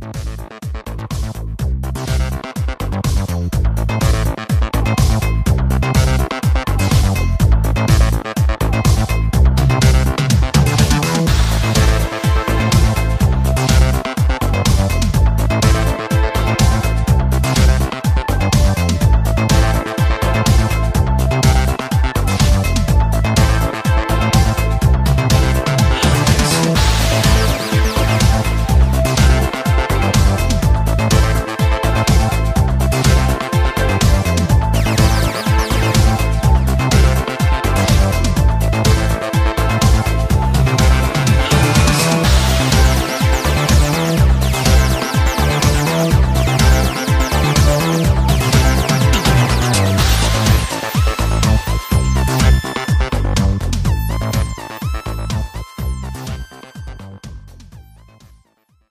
Bye.